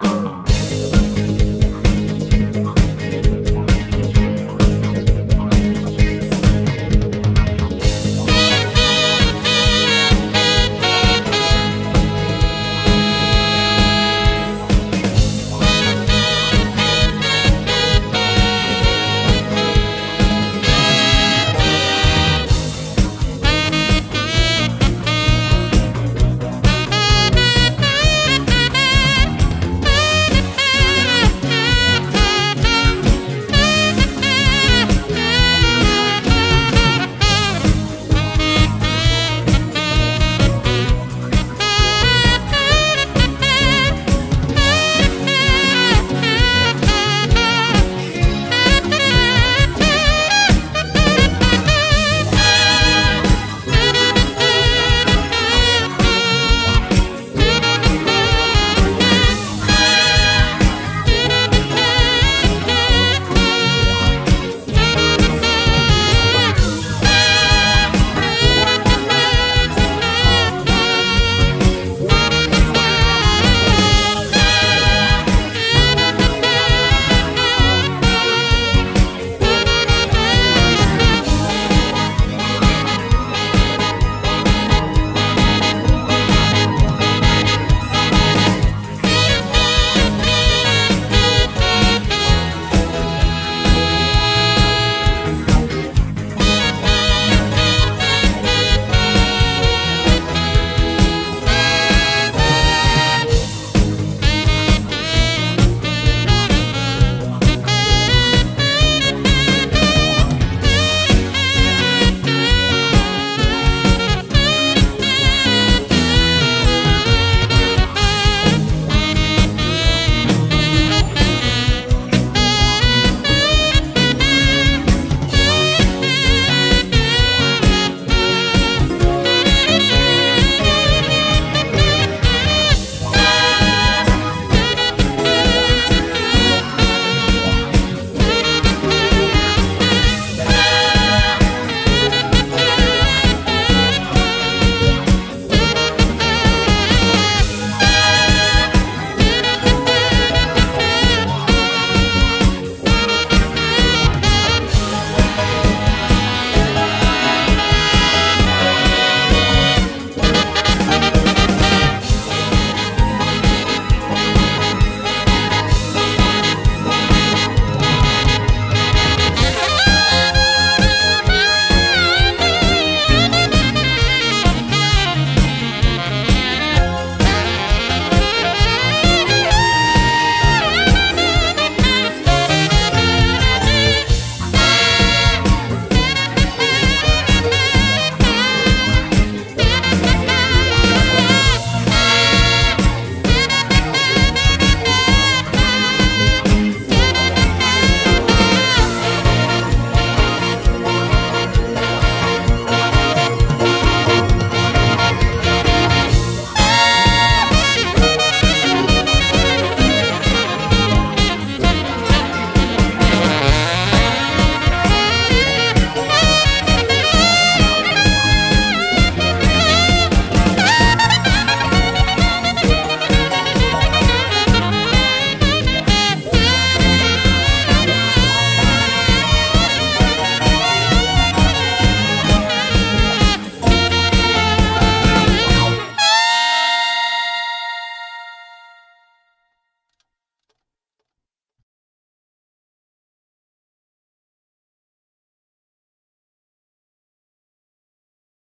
Oh.